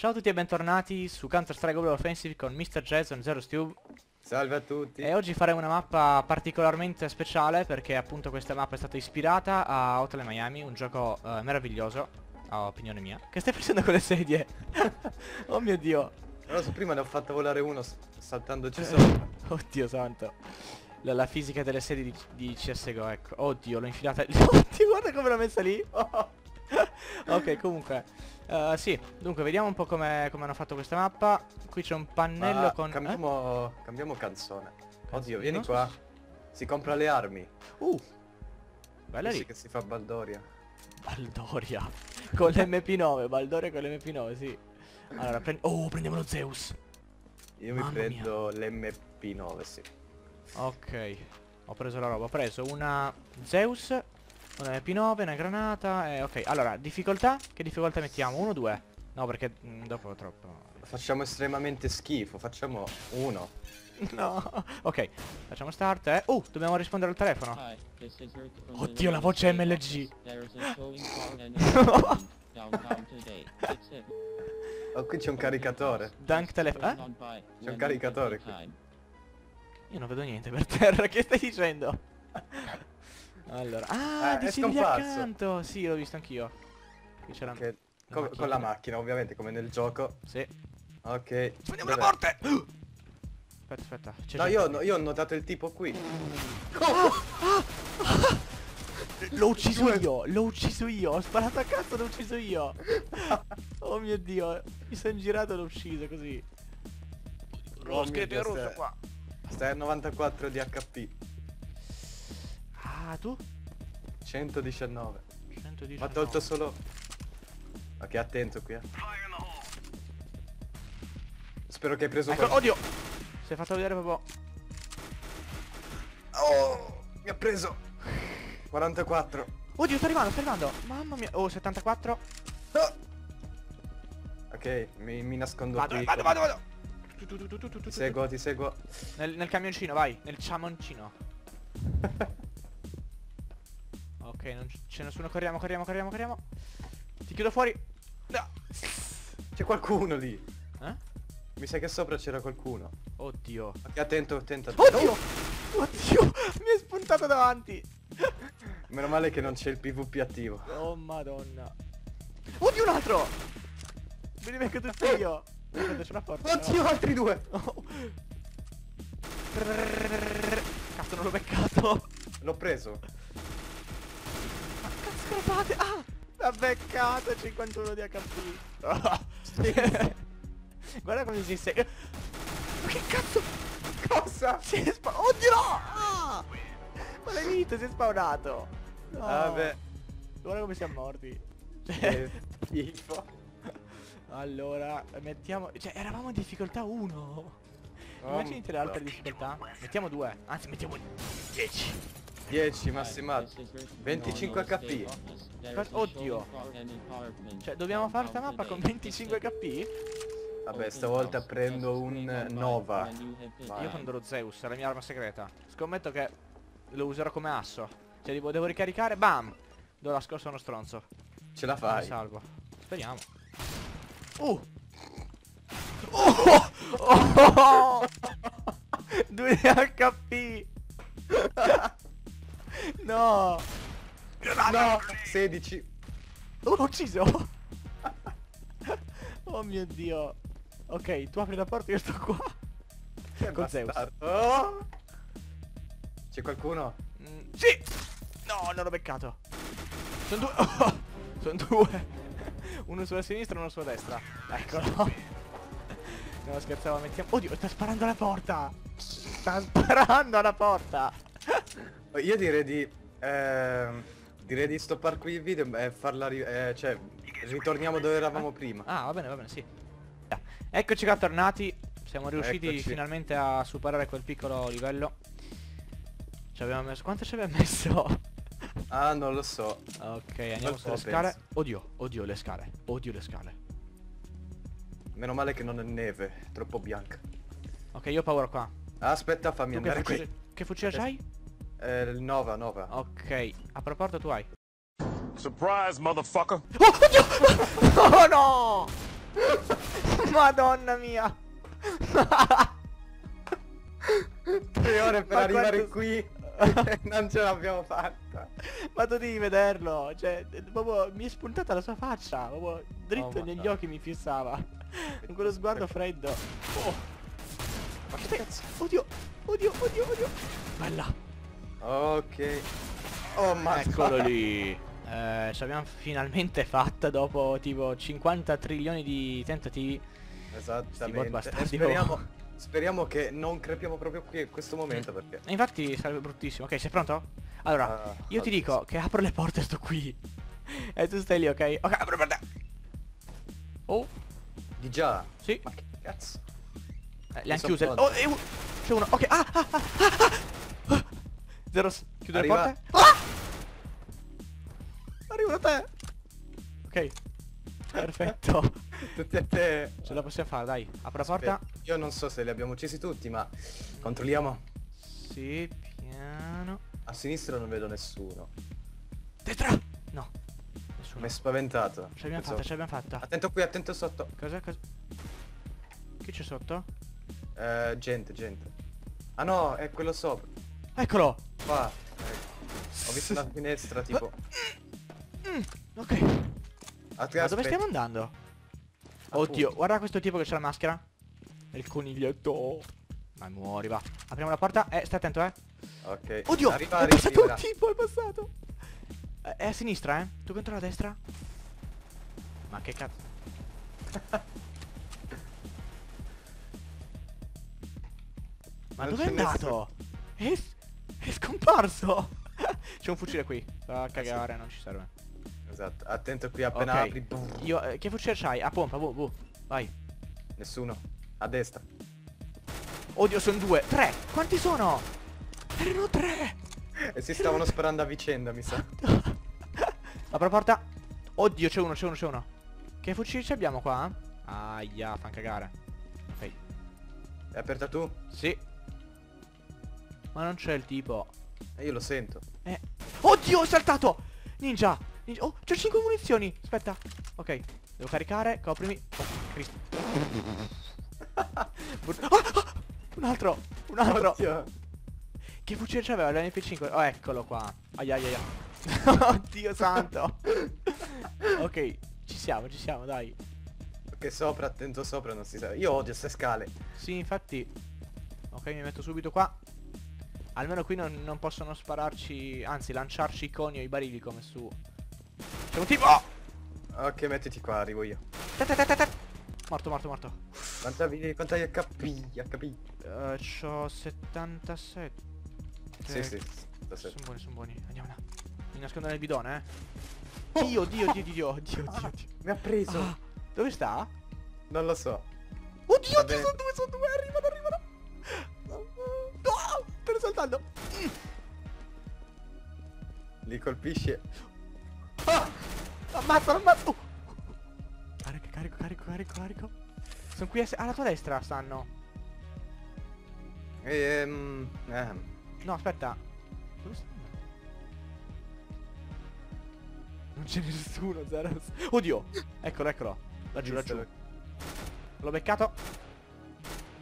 Ciao a tutti e bentornati su Counter-Strike Global Offensive con Mr. Jason Zero Stube Salve a tutti. E oggi faremo una mappa particolarmente speciale perché appunto questa mappa è stata ispirata a Hotline Miami, un gioco uh, meraviglioso, a opinione mia. Che stai facendo con le sedie? oh mio dio. Lo so, prima ne ho fatto volare uno saltandoci sopra. Oddio santo. La, la, fisica delle sedie di, di CSGO, ecco. Oddio, l'ho infilata. Oddio, guarda come l'ho messa lì. ok, comunque. Uh, sì, dunque vediamo un po' come com hanno fatto questa mappa. Qui c'è un pannello Ma con... Cambiamo, eh? cambiamo canzone. Oddio, vieni qua. Si compra le armi. Uh. Bella lì. che si fa Baldoria. Baldoria. con l'MP9, Baldoria con l'MP9, sì. Allora, prendi... Oh, prendiamo lo Zeus. Io Mamma mi prendo l'MP9, sì. Ok. Ho preso la roba, ho preso una Zeus una MP9, una granata e ok. Allora, difficoltà? Che difficoltà mettiamo? 1 o 2? No, perché mh, mm, dopo troppo. Facciamo estremamente schifo, facciamo uno. no. Ok, facciamo start. Eh. Uh, dobbiamo rispondere al telefono. Oddio, la voce MLG. oh, qui c'è un caricatore. Dunk telefono. Eh? C'è un caricatore qui. Io non vedo niente per terra, che stai dicendo? Allora, ah, eh, di lì accanto. Sì, l'ho visto anch'io. Qui c'era okay. con, con la macchina, ovviamente, come nel gioco. Sì. Ok. Spegniamo la morte! Aspetta, aspetta. No, io, no, io, ho notato il tipo qui. Oh, ah, ah, l'ho ucciso io, l'ho ucciso io, ho sparato a cazzo, l'ho ucciso io. oh mio dio, mi sono girato e l'ho ucciso così. Oh, scheletro rosso qua. Stai a 94 di HP. Ah, tu? 119. 119. Ma tolto solo... Ok, attento qui, eh. Spero che hai preso... Ecco, oddio! Si è fatto vedere proprio... Oh! Mi ha preso! 44. Oddio, sta arrivando, sta arrivando! Mamma mia! Oh, 74. Oh. Ok, mi, mi nascondo vado, qui. Vado, vado, vado! Ti seguo, ti seguo. Nel, nel camioncino, vai. Nel ciamoncino. Ok, non c'è nessuno. Corriamo, corriamo, corriamo, corriamo. Ti chiudo fuori. No. C'è qualcuno lì. Eh? Mi sa che sopra c'era qualcuno. Oddio. Ok, attento, attento. Oddio! Oh. Oddio! Mi è spuntato davanti. Meno male che non c'è il PvP attivo. Oh madonna. Oddio un altro! Me li becco tutti io. C'è una porta. Oddio, no. altri due. Oh. Cazzo, non l'ho beccato. L'ho preso scopate! Ah! L'ha beccato 51 di HP! Guarda come si segue! Ma che cazzo! Cosa? Si è spawnato! Oddio no! Ah! Maledito, si è spawnato! No. Vabbè. Guarda come siamo morti. Cioè, schifo. allora, mettiamo... Cioè, eravamo in difficoltà 1. Immaginate le altre difficoltà. Mettiamo 2. Anzi, mettiamo 10. 10 massimato 25 HP Oddio. Cioè dobbiamo fare sta mappa con 25 HP? Vabbè stavolta prendo un Nova. Io prendo lo Zeus, è la mia arma segreta. Scommetto che lo userò come asso. Cioè devo, devo ricaricare, bam! Do la scorsa a uno stronzo. Ce la fai. Mi salvo. Speriamo. Uh! Oh, oh, oh. 2 HP No! No! 16! Oh, l'ho ucciso! oh mio dio! Ok, tu apri la porta, io sto qua. Che Con Zeus. Oh! C'è qualcuno? Mm, sì! No, non l'ho beccato. Sono due. Oh, sono due. Uno sulla sinistra e uno sulla destra. Eccolo. No, scherzavo, mettiamo... Oddio, sta sparando alla porta! Sta sparando alla porta! Io direi di... Eh, direi di stoppare qui il video e farla... Eh, cioè, ritorniamo dove eravamo prima. Ah, va bene, va bene, sì. Eccoci qua tornati. Siamo riusciti Eccoci. finalmente a superare quel piccolo livello. Ci abbiamo messo... Quanto ci abbiamo messo? ah, non lo so. Ok, andiamo sulle scale. Oddio, oddio le scale. Odio le scale. Meno male che non è neve, troppo bianca. Ok, io ho paura qua. Aspetta, fammi tu andare che fucile, Che fucile c'hai? Eh, il Nova, Nova. Ok, a proposito tu hai. Surprise, motherfucker! Oh, oddio! Oh no! Madonna mia. Tre ore per Ma arrivare quanto- qui. non ce l'abbiamo fatta. Ma tu devi vederlo. Cioè, proprio mi è spuntata la sua faccia. Proprio dritto Oh, negli occhi mi fissava. Con quello sguardo freddo. Oh. Ma che cazzo? Oddio. Oddio, oddio, oddio. Bella. Ok. Oh ma Eccolo lì. Eh, ce l'abbiamo finalmente fatta dopo tipo 50 trilioni di tentativi. Esattamente. E bastardi, speriamo, speriamo che non crepiamo proprio qui in questo momento perché. E infatti sarebbe bruttissimo. Ok, sei pronto? Allora, Ah, io ti oddio. dico che apro le porte e sto qui. e tu stai lì, ok? Ok, apro le porte. Oh, Di già. sì. Ma che cazzo? Eh, le hanno so chiuse. Oh, e u- c'è uno. Ok, ah, ah, ah, ah, ah. Zero, s- chiudo Arriva- le porte. Ah! Arrivo da te. Ok. Perfetto. Tutti a te. Ce la possiamo fare, dai. Apro la porta. Io non so se li abbiamo uccisi tutti, ma controlliamo. Sì, piano. A sinistra non vedo nessuno. Destra! No. Nessuno. Mi è spaventato. Ce l'abbiamo fatta, ce l'abbiamo fatta. Attento qui, attento sotto. Cosa, cosa? Chi c'è sotto? Eh, gente, gente. Ah no, è quello sopra. Eccolo! Qua. Ho visto una finestra tipo. Mm, ok. Ah, Ma dove stiamo andando? Oddio, guarda questo tipo che c'ha la maschera. Il coniglietto. Ma muori, va. Apriamo la porta. Eh, stai attento, eh. Ok. Oddio! Arriva, è passato arriva. un tipo, è passato. Eh, È a sinistra, eh. Tu controlla a destra. Ma che cazzo. Ma dove è c'è andato? È, è scomparso. C'è un fucile qui. Va a cagare, non ci serve. Esatto. Attento qui appena Ok. apri. Io, eh, che fucile c'hai? A pompa, bu, bu. Vai. Nessuno. A destra. Oddio, sono due. Tre. Quanti sono? Erano tre. E si stavano sparando a vicenda, mi sa. Apro la porta. Oddio, c'è uno, c'è uno, c'è uno. Che fucili ci abbiamo qua? Aia, fan cagare. Ok. È aperta tu? Sì. Ma non c'è il tipo. E io lo sento. Eh. Oddio, è saltato! Ninja! Ninja. Oh, c'ho 5 munizioni! Aspetta. Ok. Devo caricare, coprimi. Oh, Cristo. Ah, ah! un altro! Un altro! Oddio. Che fucile c'aveva? L'MP5? Oh, eccolo qua. Aia, aia, aia. Oddio santo. ok, ci siamo, ci siamo, dai. Perché sopra, attento sopra, non si sa. Io odio queste scale. Sì, infatti. Ok, mi metto subito qua. Almeno qui non, non possono spararci, anzi lanciarci i coni o i barili come su. C'è un tipo! Oh! Ok, mettiti qua, arrivo io. Morto, morto, morto. Quanta, vi- quanta HP? HP? Eh, c'ho 77. Sì, sì. Sono buoni, sono buoni. Andiamo là. Mi nascondo nel bidone, eh. Dio, Dio, Dio, Dio, Dio, Dio, Dio, Dio. Mi ha preso. Ah, dove sta? Non lo so. Oddio, bene. sono due, sono due, arrivano, saltando. Li colpisce. Ammazza, ammazza. Oh. Carico, carico, carico, carico, carico. Sono qui a alla tua destra stanno. Ehm... ehm. No, aspetta. Dove stanno? Non c'è nessuno, zero. Oddio. Eccolo, eccolo. Laggiù, laggiù. L'ho beccato.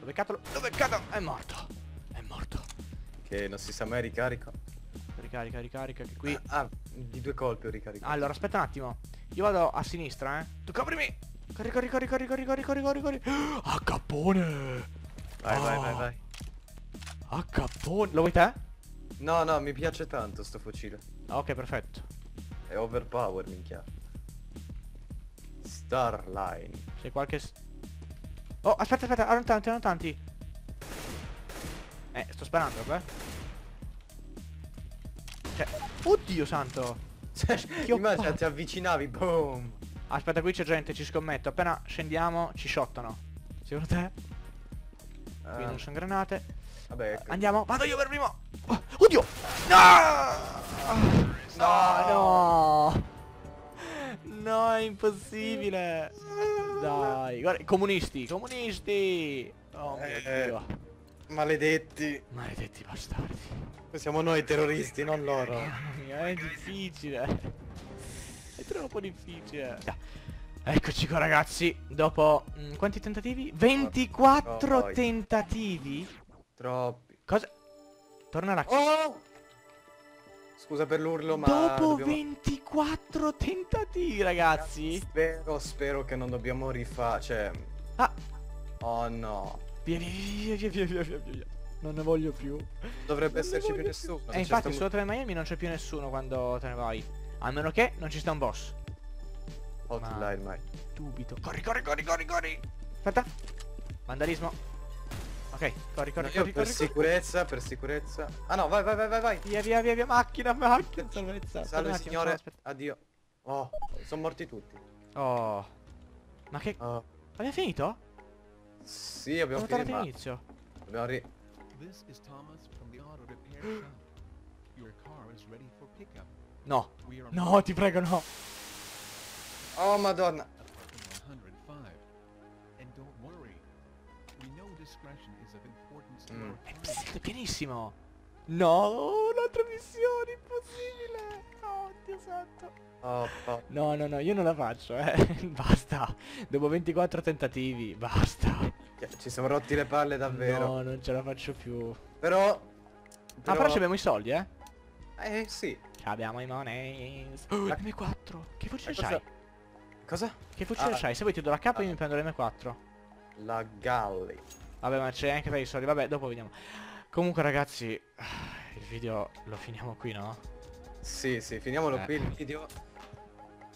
L'ho beccato, l'ho beccato. È morto. Che non si sa mai ricarico. Ricarica, ricarica, che qui. Ah, di due colpi ho ricaricato. Allora, aspetta un attimo. Io vado a sinistra, eh. Tu coprimi. Corri, corri, corri, corri, corri, corri, corri, corri, corri. Ah, cappone. Vai, vai, vai, Oh. vai. Ah, cappone. Lo vuoi te? No, no, mi piace tanto sto fucile. Ah, ok, perfetto. È overpower, minchia. Starline. C'è qualche... Oh, aspetta, aspetta, erano tanti. Eh, sto sparando, beh. Cioè, oddio santo. Cioè, immagina, ti avvicinavi, boom. Aspetta, qui c'è gente, ci scommetto. Appena scendiamo, ci shottano. Secondo te? Qui Ah, non sono granate. vabbè, ecco. Andiamo, vado io per primo. Oh, oddio! No! No, no! No, è impossibile. Dai, guarda, comunisti, comunisti! Oh mio Eh. Dio. Maledetti. Maledetti bastardi. Siamo noi terroristi, non loro. Mamma mia, è difficile. È troppo difficile. Eccoci qua ragazzi, dopo mm, quanti tentativi? 24 Poi. tentativi? Troppi. Cosa? Torna là. Oh! Scusa per l'urlo, ma Dopo dobbiamo- 24 tentativi ragazzi? Spero, spero che non dobbiamo rifare, cioè... Ah, Oh no. Via via via via via via via via. Non ne voglio più. Dovrebbe Non esserci più nessuno. E c'è infatti sta- su Hotel Miami non c'è più nessuno quando te ne vai. A meno che non ci sta un boss. Hotline, mai. Dubito. Corri, corri, corri, corri, corri. Aspetta. Vandalismo. Ok, corri, corri, No, io corri, per corri, corri. sicurezza, per sicurezza. Ah no, vai, vai, vai, vai, vai. Via, via, via, via, macchina, macchina, salvezza. Salve attimo, signore. aspetta. Addio. Oh, sono morti tutti. Oh. Ma che... Oh. Abbiamo finito? Sì, abbiamo Devo finito. Ma... inizio. Abbiamo ri... No. No, ti prego, no. Oh, madonna. Mm. È passato pianissimo. No, un'altra missione, impossibile. Oh, Dio santo. Oh, oh. No, no, no, io non la faccio, eh. Basta. Dopo 24 tentativi, basta. Ci siamo rotti le palle davvero. No, non ce la faccio più. Però... Ah, però ci abbiamo i soldi, eh. Eh sì. Abbiamo i monies. Oh, La- M4. Che fucile cosa- c'hai? Cosa? Che fucile Ah. c'hai? Se vuoi ti do la K e Ah. io mi prendo l'M4. La Galli. Vabbè, ma c'è anche per i soldi. Vabbè, dopo vediamo. Comunque, ragazzi, ah, il video lo finiamo qui, no? Sì, sì, finiamolo Eh. qui il video.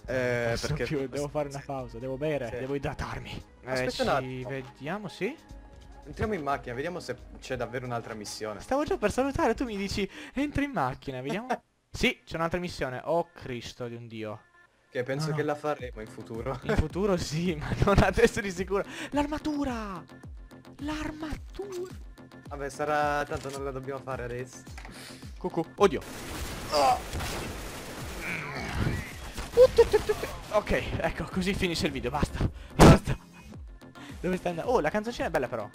Eh, perché... più, devo fare una pausa, devo bere, Sì. devo idratarmi. Eh, Aspetta ci un attimo. vediamo, sì? Entriamo in macchina, vediamo se c'è davvero un'altra missione. Stavo già per salutare, tu mi dici entra in macchina, vediamo. sì, c'è un'altra missione. Oh Cristo di un dio. Che penso No, no. che la faremo in futuro. In futuro sì, ma non adesso di sicuro. L'armatura! L'armatura! Vabbè, sarà... Tanto non la dobbiamo fare adesso. Cucù. Oddio. Ok, ecco, così finisce il video, basta. Basta. Dove stai andando? Oh, la canzoncina è bella però.